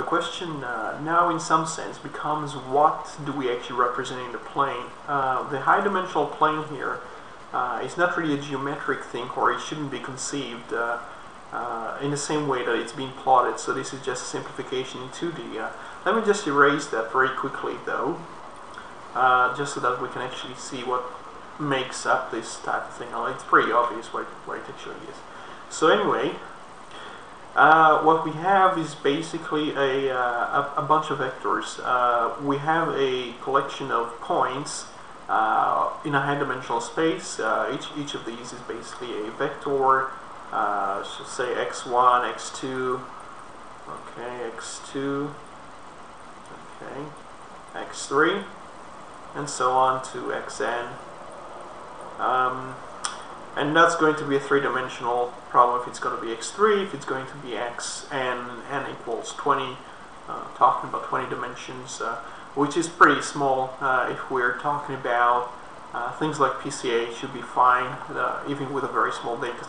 the question uh, now in some sense becomes what do we actually represent in the plane? Uh, the high dimensional plane here uh, is not really a geometric thing or it shouldn't be conceived uh, uh, in the same way that it's being plotted so this is just a simplification in 2D. Uh, let me just erase that very quickly though just so that we can actually see what makes up this type of thing. It's pretty obvious what, what it actually is. So anyway, uh, what we have is basically a, uh, a, a, bunch of vectors. Uh, we have a collection of points uh, in a high-dimensional space. Uh, each, each of these is basically a vector, so say x1, x2, okay, x2, okay, x3, and so on to xn. Um, and that's going to be a three-dimensional problem if it's going to be x3, if it's going to be x, and n equals 20, uh, talking about 20 dimensions, uh, which is pretty small uh, if we're talking about uh, things like PCA should be fine, uh, even with a very small data,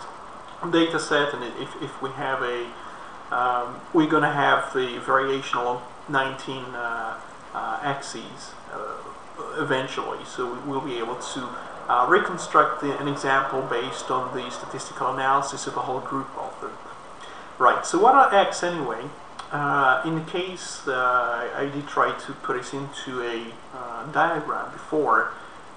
data set, and if, if we have a, um, we're going to have the variation of 19 uh, axes eventually, so we'll be able to uh, reconstruct the, an example based on the statistical analysis of a whole group of them. Right, so what are x anyway? Uh, in the case, uh, I did try to put this into a uh, diagram before,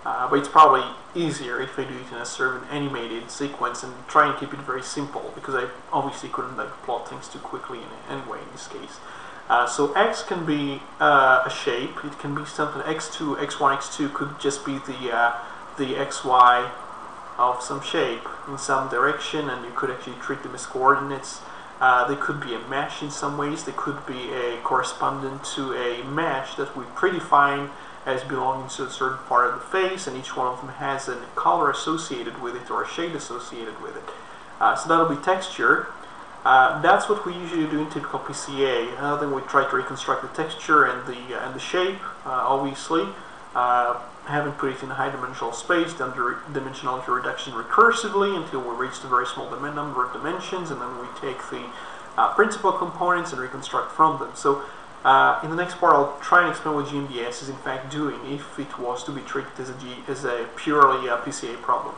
uh, but it's probably easier if I do it in a sort of an animated sequence and try and keep it very simple because I obviously couldn't like plot things too quickly in, anyway in this case. Uh, so x can be uh, a shape, it can be something x2, x1, x2 could just be the the xy of some shape in some direction and you could actually treat them as coordinates. Uh, they could be a mesh in some ways, they could be a correspondent to a mesh that we predefine as belonging to a certain part of the face and each one of them has a color associated with it or a shade associated with it. Uh, so that'll be texture. Uh, that's what we usually do in typical PCA. Uh, then we try to reconstruct the texture and the, uh, and the shape, uh, obviously. Uh, having put it in a high dimensional space, done the dimensionality reduction recursively until we reach a very small number of dimensions, and then we take the uh, principal components and reconstruct from them. So uh, in the next part, I'll try and explain what GMDS is in fact doing if it was to be treated as a, G, as a purely uh, PCA problem.